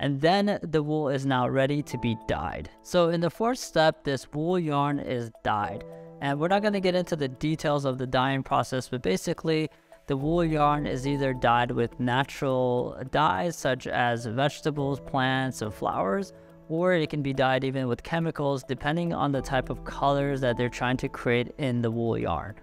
and then the wool is now ready to be dyed. So in the fourth step, this wool yarn is dyed. And we're not going to get into the details of the dyeing process, but basically the wool yarn is either dyed with natural dyes such as vegetables, plants, or flowers, or it can be dyed even with chemicals depending on the type of colors that they're trying to create in the wool yarn.